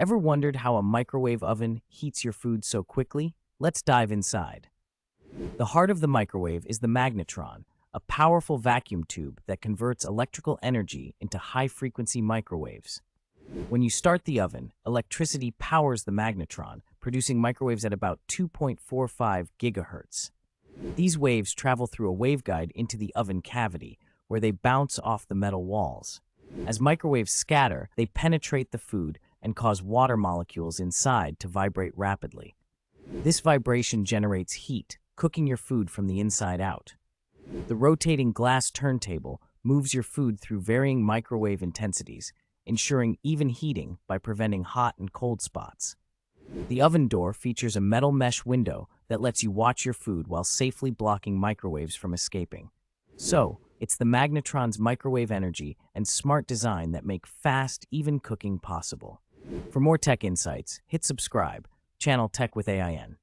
Ever wondered how a microwave oven heats your food so quickly? Let's dive inside. The heart of the microwave is the magnetron, a powerful vacuum tube that converts electrical energy into high-frequency microwaves. When you start the oven, electricity powers the magnetron, producing microwaves at about 2.45 gigahertz. These waves travel through a waveguide into the oven cavity, where they bounce off the metal walls. As microwaves scatter, they penetrate the food and cause water molecules inside to vibrate rapidly. This vibration generates heat, cooking your food from the inside out. The rotating glass turntable moves your food through varying microwave intensities, ensuring even heating by preventing hot and cold spots. The oven door features a metal mesh window that lets you watch your food while safely blocking microwaves from escaping. So, it's the magnetron's microwave energy and smart design that make fast, even cooking possible. For more tech insights, hit subscribe, channel Tech with AIN.